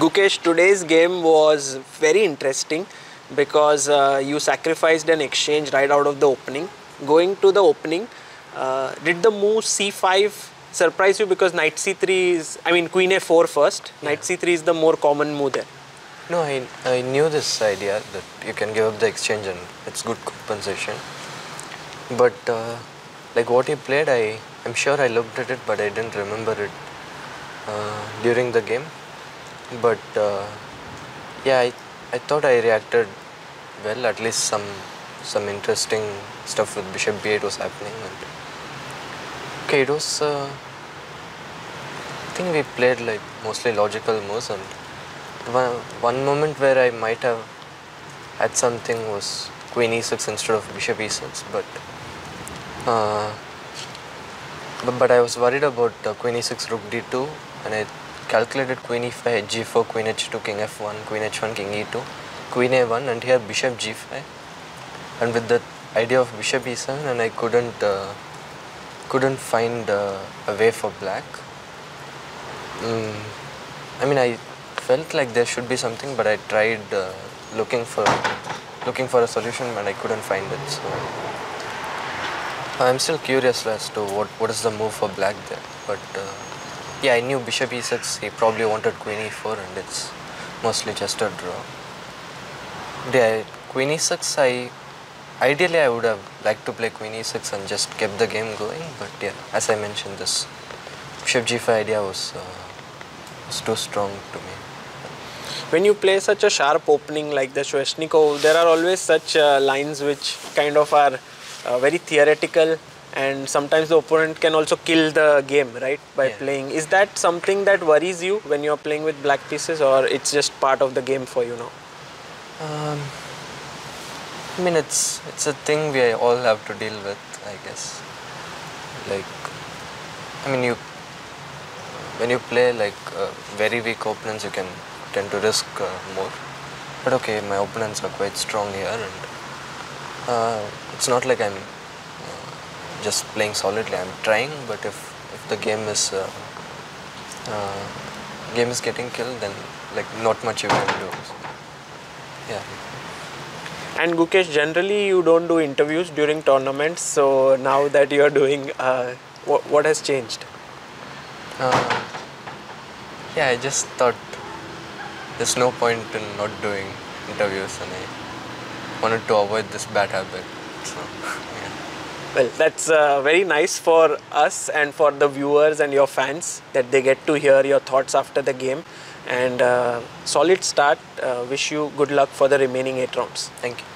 Gukesh, today's game was very interesting because uh, you sacrificed an exchange right out of the opening. Going to the opening, uh, did the move c5 surprise you because knight c3 is, I mean queen a4 first, knight c3 is the more common move there. No, I, I knew this idea that you can give up the exchange and it's good compensation. But uh, like what he played, I, I'm sure I looked at it but I didn't remember it uh, during the game. But uh, yeah, I, I thought I reacted well, at least some some interesting stuff with bishop b8 was happening. And okay, it was, uh, I think we played like mostly logical moves. And one, one moment where I might have had something was queen e6 instead of bishop e6, but uh, but, but I was worried about uh, queen e6 rook d2 and I calculated queen e5 g4 queen h2 king f1 queen h1 king e2 queen a1 and here bishop g5 and with the idea of bishop e7 and I couldn't uh, couldn't find uh, a way for black. Mm, I mean I felt like there should be something but I tried uh, looking for looking for a solution but I couldn't find it so. I'm still curious as to what what is the move for black there but uh, yeah I knew bishop e6 he probably wanted queen e4 and it's mostly just a draw. Yeah, queen e6 I ideally I would have liked to play queen e6 and just kept the game going but yeah as I mentioned this bishop g5 idea was, uh, was too strong to me. When you play such a sharp opening like the Sveshnikov, there are always such uh, lines which kind of are uh, very theoretical and sometimes the opponent can also kill the game, right, by yeah. playing. Is that something that worries you when you're playing with black pieces or it's just part of the game for you now? Um, I mean, it's, it's a thing we all have to deal with, I guess. Like, I mean, you, when you play like uh, very weak opponents, you can tend to risk uh, more. But okay, my opponents are quite strong here and uh, it's not like I'm just playing solidly. I'm trying, but if, if the game is uh, uh, game is getting killed, then like not much you can do. So, yeah. And Gukesh, generally you don't do interviews during tournaments. So now that you are doing, uh, what, what has changed? yeah, I just thought there's no point in not doing interviews and I wanted to avoid this bad habit. So, yeah. Well, that's uh, very nice for us and for the viewers and your fans that they get to hear your thoughts after the game. And uh, solid start. Uh, wish you good luck for the remaining eight rounds. Thank you.